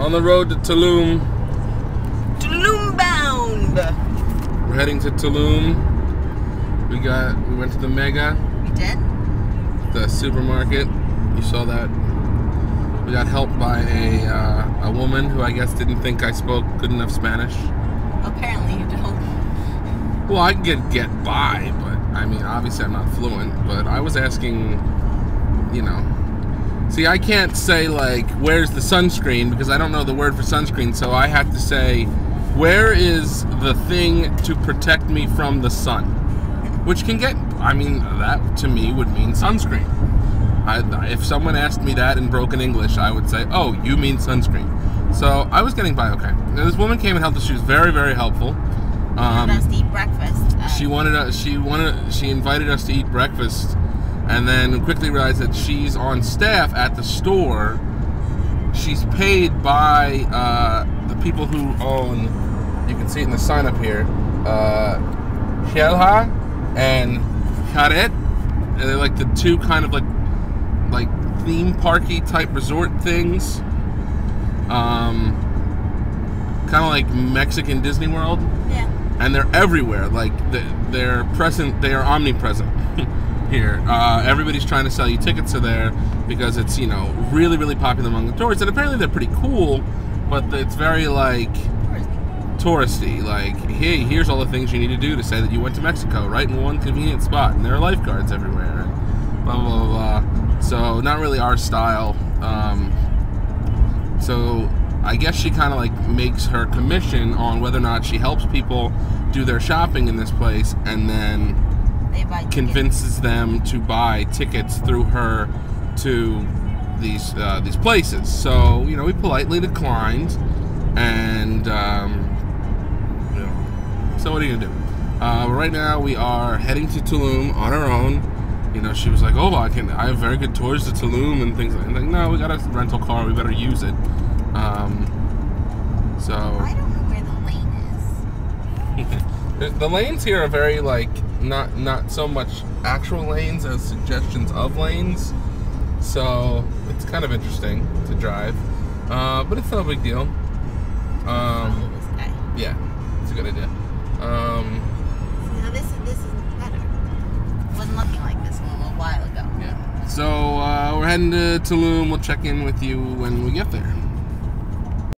on the road to Tulum. Tulum bound. We're heading to Tulum. We got we went to the Mega, We did. the supermarket. You saw that. We got helped by a uh, a woman who I guess didn't think I spoke good enough Spanish. Apparently you don't. Well, I could get by, but I mean, obviously I'm not fluent. But I was asking, you know. See, I can't say like, "Where's the sunscreen?" because I don't know the word for sunscreen. So I have to say, "Where is the thing to protect me from the sun?" Which can get, I mean, that to me would mean sunscreen. I, if someone asked me that in broken English, I would say, "Oh, you mean sunscreen." So I was getting by okay. Now, this woman came and helped us. She was very, very helpful. Um, us to eat breakfast. Uh, she wanted us. She wanted. She invited us to eat breakfast, and then quickly realized that she's on staff at the store. She's paid by uh, the people who own. You can see it in the sign up here. Uh, Xel-Há and Xcaret. And They're like the two kind of like like theme parky type resort things. Um, kind of like Mexican Disney World yeah. and they're everywhere. Like they're present, they are omnipresent here. Uh, everybody's trying to sell you tickets to there because it's you know really really popular among the tourists, and apparently they're pretty cool. But it's very like touristy. Like, hey, here's all the things you need to do to say that you went to Mexico, right in one convenient spot, and there are lifeguards everywhere. Blah blah blah. blah. So not really our style. Um, so I guess she kind of like makes her commission on whether or not she helps people do their shopping in this place, and then Buy tickets. convinces them to buy tickets through her to these uh, these places. So you know, we politely declined, and um, you know, so what are you gonna do? Uh, right now, we are heading to Tulum on our own. You know, she was like, "Oh, I can. I have very good tours to Tulum and things like." that. like, no, we got a rental car. We better use it. Um, so I don't know where the lane is. the lanes here are very like not not so much actual lanes as suggestions of lanes. So it's kind of interesting to drive, uh, but it's no big deal. Um, yeah, it's a good idea. Um, See, now this is this is better. Wasn't looking like this one a while ago. yeah. So uh, we're heading to Tulum. We'll check in with you when we get there.